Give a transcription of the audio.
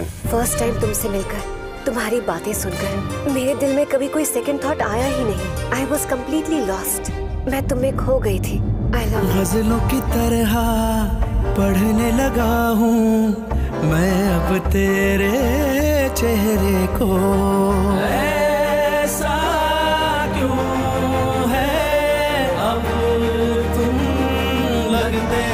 First time तुमसे मिलकर तुम्हारी बातें सुनकर मेरे दिल में कभी कोई सेकंड थॉट आया ही नहीं। आई वॉज़ कम्प्लीटली लॉस्ट मैं तुम्हें खो गई थी। आई लव गजलों की तरह पढ़ने लगा हूँ। मैं अब तेरे चेहरे को। क्यों है? अब तुम लगते